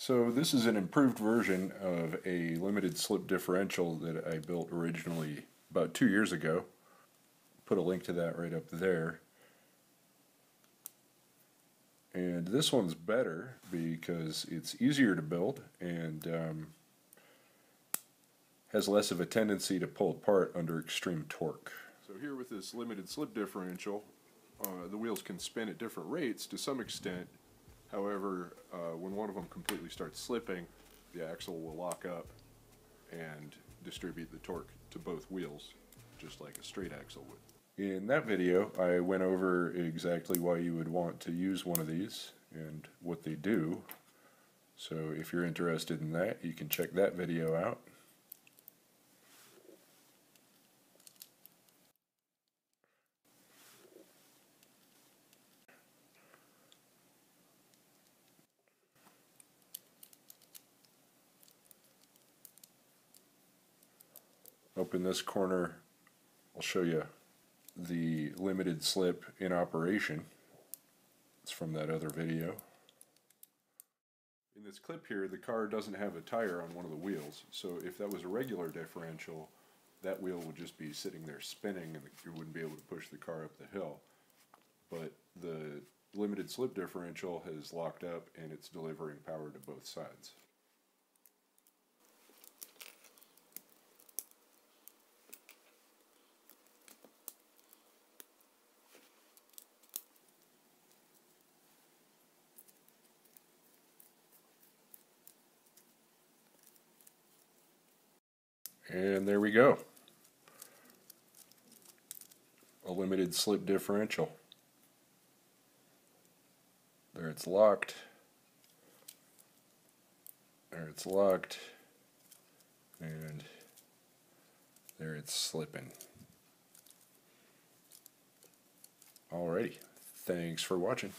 So this is an improved version of a limited slip differential that I built originally about two years ago. Put a link to that right up there. And this one's better because it's easier to build and um, has less of a tendency to pull apart under extreme torque. So here with this limited slip differential, uh, the wheels can spin at different rates to some extent However, uh, when one of them completely starts slipping, the axle will lock up and distribute the torque to both wheels, just like a straight axle would. In that video, I went over exactly why you would want to use one of these and what they do. So if you're interested in that, you can check that video out. Up in this corner, I'll show you the limited slip in operation. It's from that other video. In this clip here, the car doesn't have a tire on one of the wheels, so if that was a regular differential, that wheel would just be sitting there spinning and you wouldn't be able to push the car up the hill. But the limited slip differential has locked up and it's delivering power to both sides. And there we go. A limited slip differential. There it's locked. There it's locked. And there it's slipping. Alrighty. Thanks for watching.